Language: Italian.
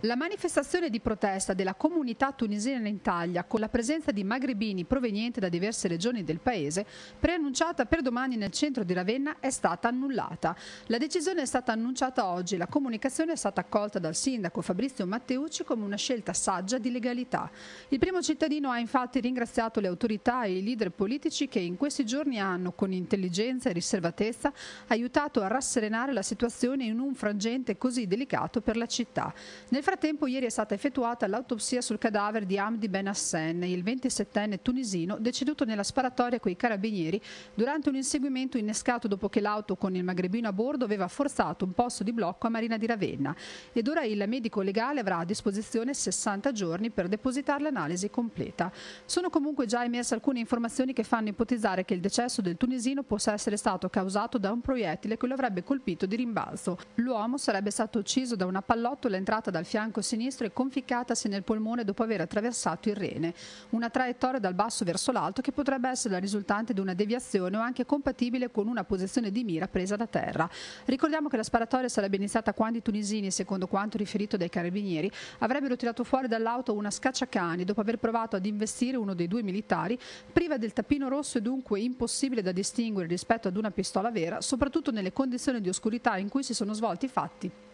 La manifestazione di protesta della comunità tunisina in Italia, con la presenza di magrebini provenienti da diverse regioni del paese, preannunciata per domani nel centro di Ravenna, è stata annullata. La decisione è stata annunciata oggi. La comunicazione è stata accolta dal sindaco Fabrizio Matteucci come una scelta saggia di legalità. Il primo cittadino ha infatti ringraziato le autorità e i leader politici che in questi giorni hanno, con intelligenza e riservatezza, aiutato a rasserenare la situazione in un frangente così delicato per la città. Nel frattempo ieri è stata effettuata l'autopsia sul cadavere di Hamdi Ben Hassen, il 27enne tunisino deceduto nella sparatoria coi carabinieri durante un inseguimento innescato dopo che l'auto con il magrebino a bordo aveva forzato un posto di blocco a Marina di Ravenna ed ora il medico legale avrà a disposizione 60 giorni per depositare l'analisi completa. Sono comunque già emerse alcune informazioni che fanno ipotizzare che il decesso del tunisino possa essere stato causato da un proiettile che lo avrebbe colpito di rimbalzo. L'uomo sarebbe stato ucciso da una pallottola entrata dal fianco fianco sinistro e conficcatasi nel polmone dopo aver attraversato il rene. Una traiettoria dal basso verso l'alto che potrebbe essere la risultante di una deviazione o anche compatibile con una posizione di mira presa da terra. Ricordiamo che la sparatoria sarebbe iniziata quando i tunisini, secondo quanto riferito dai carabinieri, avrebbero tirato fuori dall'auto una scacciacani dopo aver provato ad investire uno dei due militari, priva del tappino rosso e dunque impossibile da distinguere rispetto ad una pistola vera, soprattutto nelle condizioni di oscurità in cui si sono svolti i fatti.